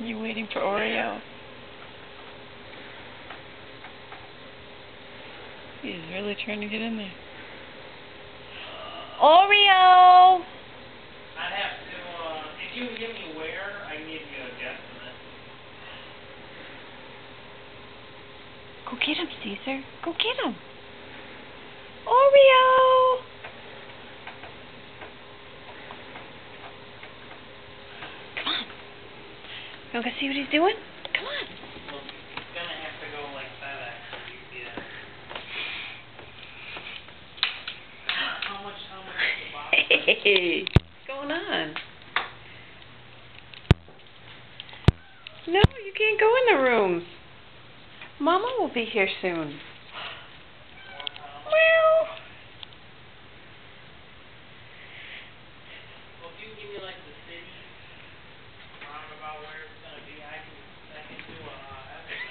You waiting for Oreo. He's really trying to get in there. Oreo! I'd have to, uh, if you give me where, I can give you a guesstimate. Go get him, Caesar. Go get him. Oreo! Come on. You want to go see what he's doing? Come on. Well, it's gonna have to go like FedEx. How much, how much is the box? Hey, what's going on? No, you can't go in the rooms. Mama will be here soon. Four pounds? Well, Well, if you can give me like the city, roundabout where it's gonna be, I can, I can do a, uh, estimate. I mean, that's gonna be the business rate, but at least it'll give me an idea of where a roundabout it is. Uh, you could try and do it the same at home.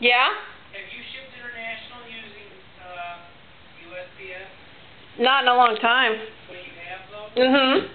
Yeah? have you shipped international using, uh, USPS? Not in a long time. But you have though? Mhm.